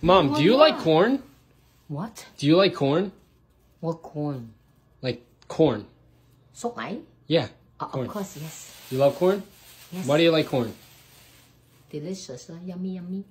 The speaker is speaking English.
Mom, do you like corn? What? Do you like corn? What corn? Like corn? So I. Yeah. Uh, Corn. of course, yes. You love corn? Yes. Why do you like corn? Delicious, uh, yummy, yummy.